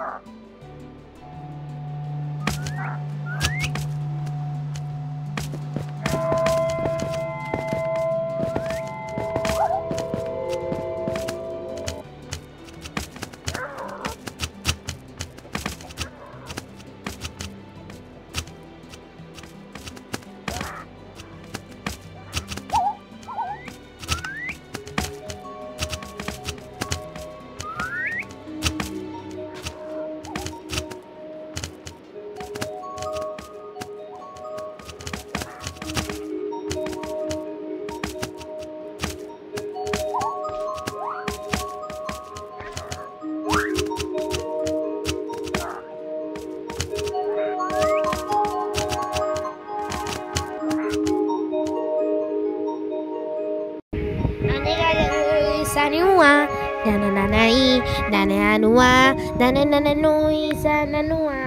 Ah. Sanua, nananai, naneanua, nanananui, sananua.